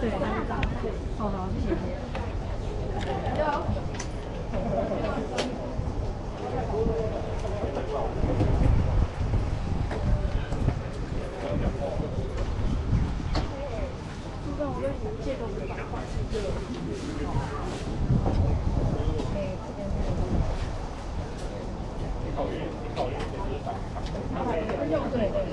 对。哦。有。就算我的。对。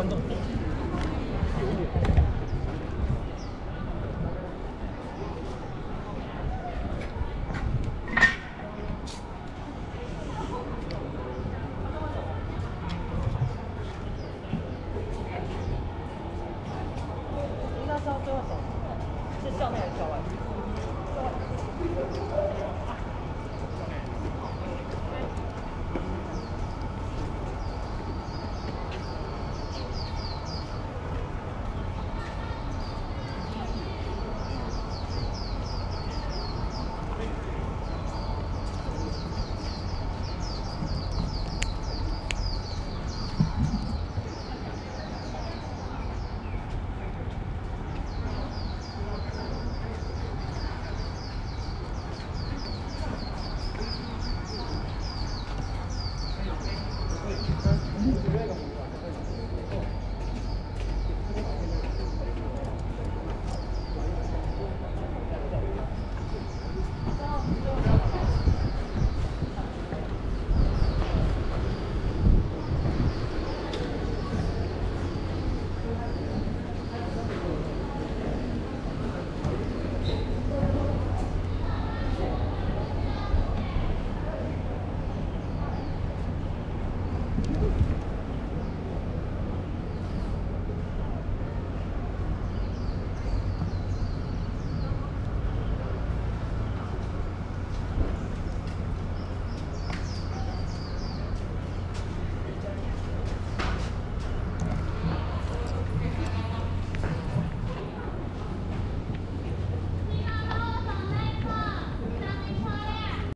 你们那招最后走，是校内还是校外？